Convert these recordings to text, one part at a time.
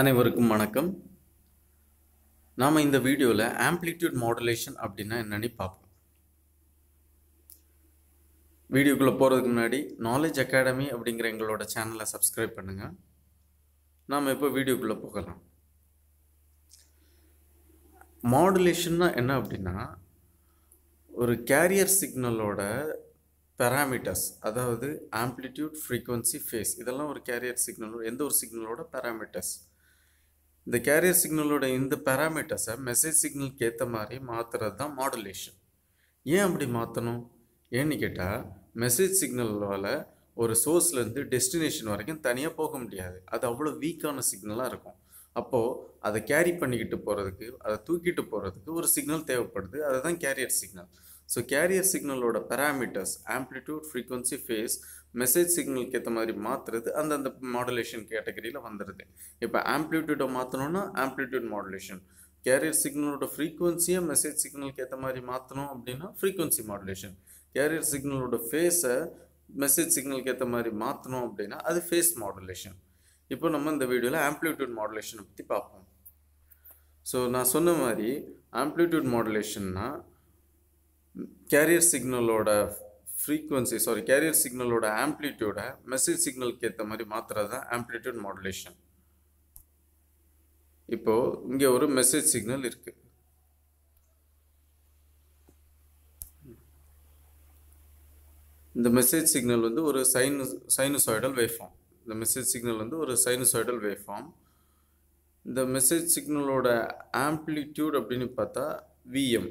அனைவருக்கும் வணக்கம். நாம் இந்த வீடியோவில் ஆம்ப்ளிடியூட் மாடுலேஷன் அப்படின்னா என்னன்னு பார்ப்போம். வீடியோக்குள்ளே போகிறதுக்கு முன்னாடி நாலேஜ் அகாடமி அப்படிங்கிற எங்களோட சேனலை சப்ஸ்கிரைப் பண்ணுங்கள் நாம் இப்போ வீடியோக்குள்ளே போகலாம். மாடுலேஷன்னா என்ன அப்படின்னா ஒரு கேரியர் சிக்னலோட பேராமீட்டர்ஸ் அதாவது ஆம்ப்ளிடியூட் ஃப்ரீக்குவன்சி ஃபேஸ் இதெல்லாம் ஒரு கேரியர் சிக்னலோட எந்த ஒரு சிக்னலோட பேராமீட்டர்ஸ் இந்த கேரியர் சிக்னலோட இந்த பேராமீட்டர்ஸை மெசேஜ் சிக்னலுக்கு ஏற்ற மாதிரி மாற்றுறது தான் மாடுலேஷன் ஏன் அப்படி மாற்றணும் ஏன்னு கேட்டால் மெசேஜ் சிக்னலால் ஒரு சோர்ஸ்லேருந்து டெஸ்டினேஷன் வரைக்கும் தனியாக போக முடியாது. அது அவ்வளோ வீக்கான சிக்னலாக இருக்கும். அப்போது அதை கேரி பண்ணிக்கிட்டு போகிறதுக்கு அதை தூக்கிட்டு போகிறதுக்கு ஒரு சிக்னல் தேவைப்படுது. அதுதான் carrier signal so carrier சிக்னலோட parameters amplitude frequency phase message சிக்னலுக்கு ஏற்ற மாதிரி மாற்றுறது அந்தந்த மாடுலேஷன் கேட்டகரியில் வந்துடுது இப்போ ஆம்ப்ளிடியூடை மாற்றணும்னா ஆம்ப்ளிடியூட் மாடுலேஷன் கேரியர் சிக்னலோட ஃப்ரீக்வன்சியை மெசேஜ் சிக்னலுக்கு ஏற்ற மாதிரி மாற்றணும் அப்படின்னா ஃப்ரீக்வன்சி மாடுலேஷன் கேரியர் சிக்னலோட ஃபேஸை மெசேஜ் சிக்னலுக்கு ஏற்ற மாதிரி மாற்றணும் அப்படின்னா அது ஃபேஸ் மாடுலேஷன் இப்போ நம்ம இந்த வீடியோவில் ஆம்ப்ளிடியூட் மாடுலேஷனை பற்றி பார்ப்போம். ஸோ நான் சொன்ன மாதிரி ஆம்ப்ளிடியூட் மாடுலேஷன்னா கேரியர் சிக்னலோட ஃப்ரீக்வன்சி சாரி கேரியர் சிக்னலோட ஆம்ப்ளிடியூடை மெசேஜ் சிக்னலுக்கு ஏற்ற மாதிரி மாற்றுறது தான் ஆம்ப்ளிடியூட் மாடுலேஷன் இப்போது இங்கே ஒரு மெசேஜ் சிக்னல் இருக்குது இந்த மெசேஜ் சிக்னல் வந்து ஒரு சைனு சைனுசாய்டல் வேஃபார்ம் இந்த மெசேஜ் சிக்னல் வந்து ஒரு சைனுசாய்டல் வேஃபார்ம் இந்த மெசேஜ் சிக்னலோட ஆம்ப்ளிடியூட் அப்படின்னு பார்த்தா விஎம்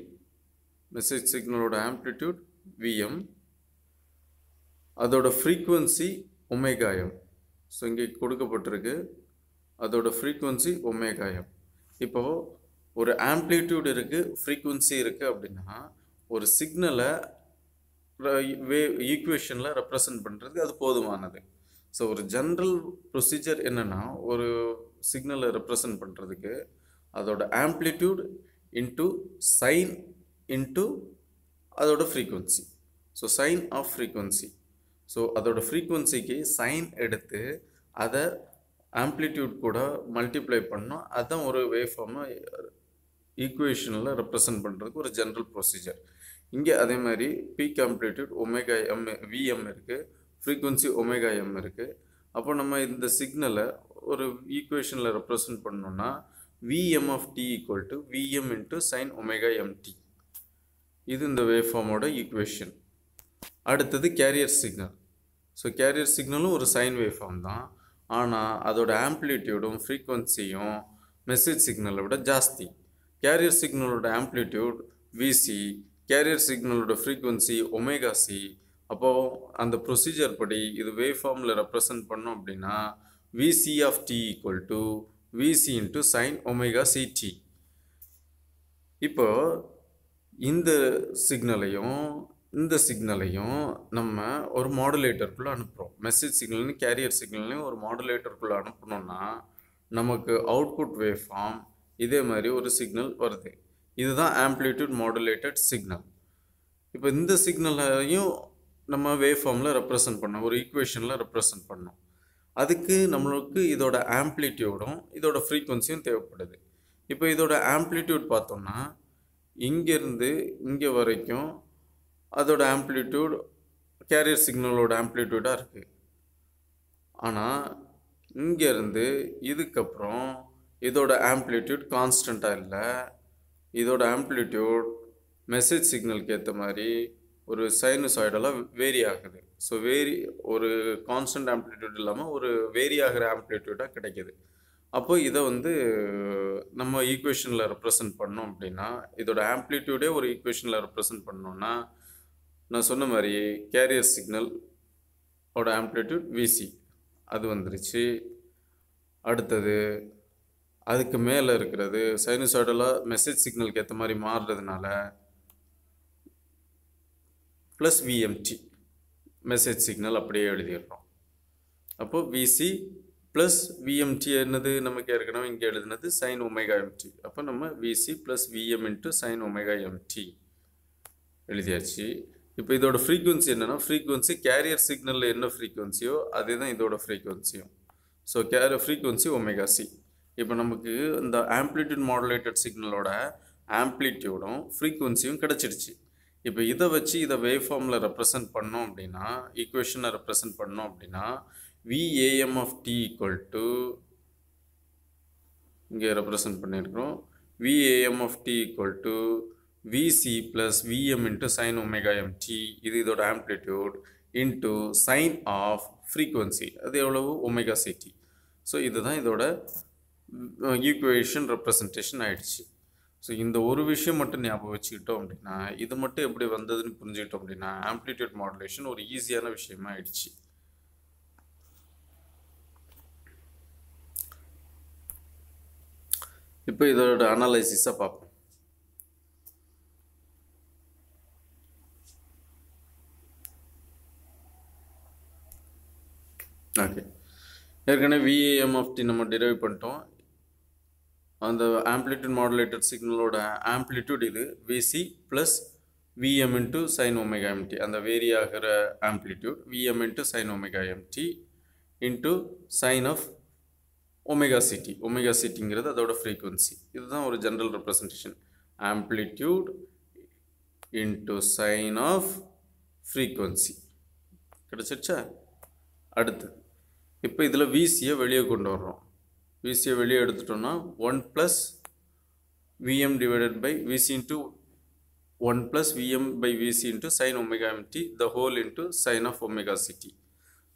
மெசேஜ் சிக்னலோட ஆம்ப்ளிடியூட் விஎம் அதோட ஃப்ரீக்குவன்சி ஒமேகாயம் ஸோ இங்கே கொடுக்கப்பட்டிருக்கு. அதோட ஃப்ரீக்குவன்சி ஒமேகாயம் இப்போது ஒரு ஆம்ப்ளிடியூட் இருக்குது ஃப்ரீக்குவன்சி இருக்குது அப்படின்னா ஒரு சிக்னலை வே ஈக்குவேஷனில் ரெப்ரசன்ட் பண்ணுறதுக்கு அது போதுமானது. ஸோ ஒரு ஜென்ரல் ப்ரொசீஜர் என்னென்னா ஒரு சிக்னலை ரெப்ரசன்ட் பண்ணுறதுக்கு அதோட ஆம்ப்ளிடியூட் இன்ட்டு சைன் இன்ட்டு அதோட frequency so sine of frequency so அதோட ஃப்ரீக்குவன்சிக்கு சைன் எடுத்து அதை ஆம்ப்ளிடியூட் கூட மல்டிப்ளை பண்ணோம் அதுதான் ஒரு வே ஃபார்மை ஈக்குவேஷனில் ரெப்ரசன்ட் பண்ணுறதுக்கு ஒரு ஜென்ரல் ப்ரொசீஜர் இங்கே அதே மாதிரி peak amplitude omega M V M இருக்குது ஃப்ரீக்குவன்சி ஒமேகா எம் இருக்குது அப்போ நம்ம இந்த சிக்னலை ஒரு ஈக்குவேஷனில் ரெப்ரசன்ட் பண்ணோன்னா V M of T equal to V M into sine omega M T இது இந்த வேவ் ஃபார்மோட ஈக்குவேஷன் அடுத்தது கேரியர் சிக்னல் ஸோ கேரியர் சிக்னலும் ஒரு சைன் வேவ் ஃபார்ம் தான். ஆனால் அதோட ஆம்ப்ளிடியூடும் ஃப்ரீக்குவன்சியும் மெசேஜ் சிக்னலை விட ஜாஸ்தி. கேரியர் சிக்னலோட ஆம்ப்ளிடியூட் விசி கேரியர் சிக்னலோட ஃப்ரீக்குவன்சி ஒமேகா சி அப்போது அந்த ப்ரொசீஜர் படி இது வேவ் ஃபார்மில் ரெப்ரசன்ட் பண்ணோம் அப்படின்னா VC of T equal to VC into sine omega CT இப்போ இந்த சிக்னலையும் இந்த சிக்னலையும் நம்ம ஒரு மாடுலேட்டருக்குள்ளே அனுப்புகிறோம் மெசேஜ் சிக்னல்னு கேரியர் சிக்னல்லையும் ஒரு மாடுலேட்டருக்குள்ளே அனுப்பணும்னா நமக்கு அவுட்புட் வேவ் ஃபார்ம் இதே மாதிரி ஒரு சிக்னல் வருது. இதுதான் ஆம்ப்ளிடியூட் மாடுலேட்டட் சிக்னல் இப்போ இந்த சிக்னலையும் நம்ம வேவ் ஃபார்மில் ரெப்ரசன்ட் பண்ணோம். ஒரு ஈக்குவேஷனில் ரெப்ரசன்ட் பண்ணோம். அதுக்கு நம்மளுக்கு இதோட ஆம்ப்ளிடியூடும் இதோட ஃப்ரீக்குவன்சியும் தேவைப்படுது. இப்போ இதோட ஆம்ப்ளிடியூட் பார்த்தோம்னா இங்கேருந்து இங்கே வரைக்கும் அதோட ஆம்ப்ளிடியூட் கேரியர் சிக்னலோட ஆம்ப்ளிடியூடாக இருக்குது ஆனால் இங்கேருந்து இதுக்கப்புறம் இதோட ஆம்ப்ளிடியூட் கான்ஸ்டண்ட்டாக இல்லை. இதோட ஆம்ப்ளிடியூட் மெசேஜ் சிக்னலுக்கு ஏற்ற மாதிரி ஒரு சைனுசாய்டலாக வேரி ஆகுது. ஸோ வேரி ஒரு கான்ஸ்டன்ட் ஆம்ப்ளிடியூட் இல்லாமல் ஒரு வேரி ஆகிற ஆம்ப்ளிடியூடாக கிடைக்கிது. அப்போ இதை வந்து நம்ம ஈக்குவேஷனில் ரெப்ரசன்ட் பண்ணோம் அப்படின்னா இதோட ஆம்ப்ளிடியூடே ஒரு ஈக்குவேஷனில் ரெப்ரசன்ட் பண்ணோன்னா நான் சொன்ன மாதிரி கேரியர் சிக்னல் ஓட ஆம்ப்ளிடியூட் விசி அது வந்துருச்சு. அடுத்தது அதுக்கு மேலே இருக்கிறது சைனசாய்டலாக மெசேஜ் சிக்னலுக்கு ஏற்ற மாதிரி மாறுறதுனால plus V M T message signal அப்படியே எழுதிடுறோம். அப்போது விசி ப்ளஸ் விஎம்டி என்னது நமக்கு ஏற்கனவே இங்கே எழுதுனது சைன் ஒமேகா எம்டி அப்போ நம்ம VC plus VM into sine omega MT எழுதியாச்சு. இப்போ இதோட ஃப்ரீக்குவன்சி என்னென்னா ஃப்ரீக்குவன்சி கேரியர் சிக்னலில் என்ன ஃப்ரீக்குவன்சியோ அதே தான் இதோட ஃப்ரீக்குவன்சியும் so carrier frequency omega C இப்போ நமக்கு இந்த ஆம்ப்ளிடியூட் மாடுலேட்டட் சிக்னலோட ஆம்ப்ளிடியூடும் ஃப்ரீக்குவன்சியும் கிடச்சிடுச்சு. இப்போ இதை வச்சு இதை வேவ் ஃபார்மில் ரெப்ரசன்ட் பண்ணோம் அப்படின்னா ஈக்குவேஷனை ரெப்ரசன்ட் பண்ணோம் அப்படின்னா VAM of T equal to இங்கே ரெப்ரசன்ட் பண்ணியிருக்கிறோம். VAM of T equal to VC plus VM into sine omega MT இது இதோட amplitude into sine of frequency அது எவ்வளவு? ஒமேகா சிடி ஸோ இதுதான் இதோட ஈக்குவேஷன் ரெப்ரசன்டேஷன் ஆயிடுச்சு. ஸோ இந்த ஒரு விஷயம் மட்டும் ஞாபகம் வச்சுக்கிட்டோம் அப்படின்னா இது மட்டும் எப்படி வந்ததுன்னு புரிஞ்சுக்கிட்டோம் அப்படின்னா ஆம்ப்ளிடியூட் மாடுலேஷன் ஒரு ஈஸியான விஷயமா ஆயிடுச்சு. இப்போ இதோட அனாலிசிஸை பார்ப்போம். ஓகே ஏற்கனவே விஏஎம்எஃப்டி டி நம்ம டிரைவ் பண்ணிட்டோம். அந்த ஆம்ப்ளிடியூட் மாடுலேட்டட் சிக்னலோட ஆம்ப்ளிடியூட் இது VC plus VM into sine omega MT அந்த வேரி ஆகிற amplitude VM into sine omega MT into sine of omega CT. Omega சிட்டிங்கிறது அதோட ஃப்ரீக்குவென்சி இதுதான் ஒரு general representation amplitude into sine of frequency கிடச்சிருச்சா? அடுத்து. இப்போ இதில் விசியை வெளியே கொண்டு வர்றோம். விசியை வெளியே எடுத்துட்டோம்னா one plus VM divided by VC into one plus VM by VC into sine omega MT the whole into sine of omega CT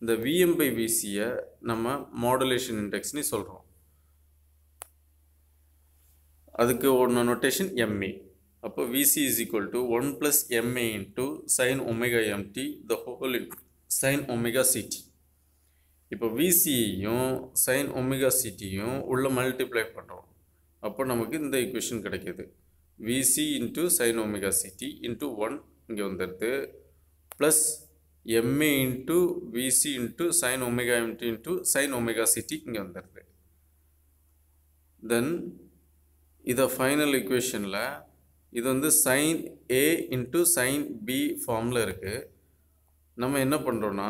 இந்த விஎம் பை விசியை நம்ம மாடுலேஷன் இண்டெக்ஸ்னு சொல்கிறோம் அதுக்கு ஒன்று நொட்டேஷன் எம்ஏ அப்போ VC is equal to one plus MA into sine omega MT the whole sine omega CT இப்போ விசியையும் சைன் ஒமேகா சிட்டியும் உள்ள மல்டிப்ளை பண்ணுறோம் அப்போ நமக்கு இந்த ஈக்குவேஷன் கிடைக்கிது. VC into sine omega CT into one இங்கே வந்துடுது plus MA into VC into sine omega MT into sine omega CT இங்கே வந்துடுது தென் இதை ஃபைனல் ஈக்குவேஷனில் இது வந்து sine A into sine B ஃபார்மில் இருக்குது நம்ம என்ன பண்ணுறோன்னா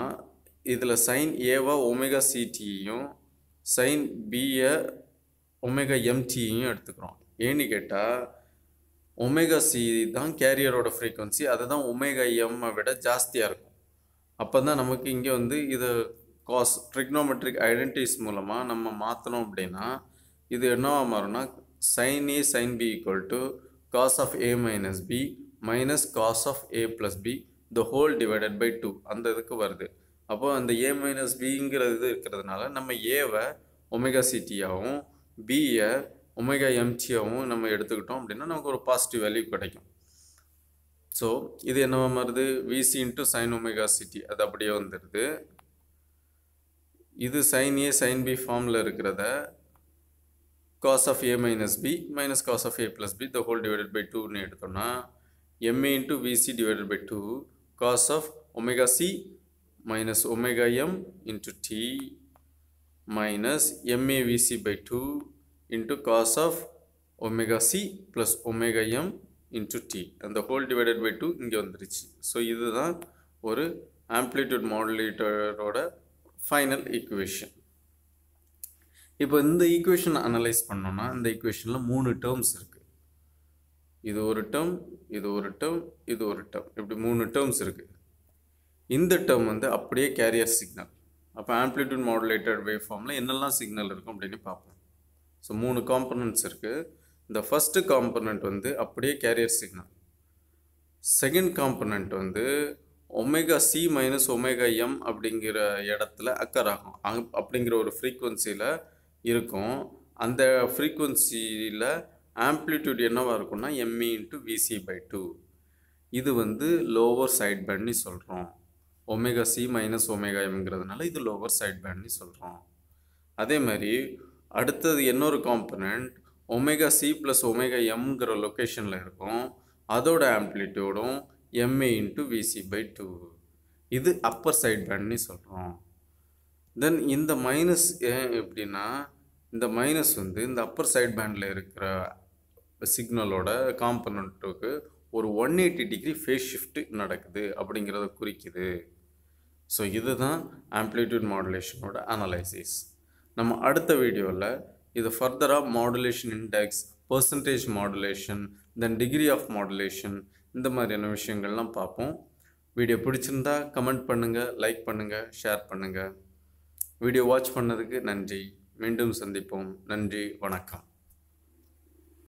இதில் சைன் ஏவா ஒமேகா சிடியையும் சைன் பியை ஒமேகா எம்டியையும் எடுத்துக்கிறோம். ஏன்னு கேட்டால் ஒமேகா சி தான் கேரியரோட ஃப்ரீக்குவன்சி அதுதான் ஒமேகா எம்மை விட ஜாஸ்தியாக இருக்கும். அப்போ தான் நமக்கு இங்கே வந்து இதை காஸ் ட்ரிக்னோமெட்ரிக் ஐடென்டிஸ் மூலமாக நம்ம மாற்றினோம் அப்படின்னா இது என்னவாக மாறும்னா sine A sine B equal to cos of A minus B minus cos of A plus B the whole divided by two அந்த இதுக்கு வருது. அப்போ அந்த ஏ மைனஸ் பிங்கிற இது இருக்கிறதுனால நம்ம ஏவை ஒமேகா சிட்டியாகவும் பியை ஒமேகா எம்டியாகவும் நம்ம எடுத்துக்கிட்டோம் அப்படின்னா நமக்கு ஒரு பாசிட்டிவ் வேல்யூ கிடைக்கும். ஸோ இது என்னவா மாறுது? VC into sine omega CT அது அப்படியே வந்துடுது இது சைன் ஏ சைன் பி ஃபார்மில் இருக்கிறத cos of A minus B minus cos of A plus B the whole divided by டூன்னு எடுத்தோம்னா MA into VC divided by two cos of omega C minus omega m into t minus MAVC by 2 into cos cos of omega C plus m M into T அந்த whole divided by two இங்கே வந்துருச்சு. So இதுதான் ஒரு amplitude மாடுலேட்டரோட final equation இப்போ இந்த equation analyse பண்ணோன்னா இந்த ஈக்குவேஷனில் மூணு டேர்ம்ஸ் இருக்குது இது ஒரு டேர்ம் இது ஒரு டேர்ம் இது ஒரு டேர்ம் இப்படி மூணு டேர்ம்ஸ் இருக்குது இந்த டேர்ம் வந்து அப்படியே கேரியர் சிக்னல் அப்போ ஆம்ப்ளிடியூட் மாடுலேட்டட் வேவ் ஃபார்மில் என்னெல்லாம் சிக்னல் இருக்கும் அப்படின்னு பார்ப்போம். ஸோ மூணு காம்பனன்ட்ஸ் இருக்குது இந்த ஃபஸ்ட்டு காம்பனண்ட் வந்து அப்படியே கேரியர் சிக்னல் செகண்ட் காம்பனண்ட் வந்து omega C minus omega M அப்படிங்கிற இடத்துல அக்கர் ஆகும். அங் அப்படிங்கிற ஒரு ஃப்ரீக்குவன்சியில் இருக்கும். அந்த ஃப்ரீக்குவன்சியில் ஆம்ப்ளிடியூட் என்னவாக இருக்கும்னா MA into VC by two இது வந்து லோவர் சைட் பேண்ட்னு சொல்கிறோம் ஒமேகா சி மைனஸ் ஒமேகா எம்ங்கிறதுனால இது லோவர் சைட் பேண்ட்னு சொல்கிறோம் அதே மாதிரி அடுத்தது இன்னொரு component omega C plus omega எம்ங்கிற லொக்கேஷனில் இருக்கும். அதோட ஆம்ப்ளிடியூடும் MA into VC by two இது அப்பர் சைட் பேண்ட்னு சொல்கிறோம் தென் இந்த மைனஸ் ஏன் எப்படின்னா இந்த மைனஸ் வந்து இந்த அப்பர் சைட் பேண்டில் இருக்கிற சிக்னலோட காம்பனண்ட்டுக்கு ஒரு one eighty degree phase shift நடக்குது அப்படிங்கிறத குறிக்குது. ஸோ இதுதான் ஆம்ப்ளிடியூட் மாடுலேஷனோட அனலைசிஸ் நம்ம அடுத்த வீடியோவில் இது ஃபர்தராக modulation index percentage modulation then degree of modulation இந்த மாதிரியான விஷயங்கள்லாம் பார்ப்போம். வீடியோ பிடிச்சிருந்தா கமெண்ட் பண்ணுங்கள் லைக் பண்ணுங்கள் ஷேர் பண்ணுங்கள் வீடியோ வாட்ச் பண்ணதுக்கு நன்றி. மீண்டும் சந்திப்போம். நன்றி வணக்கம்.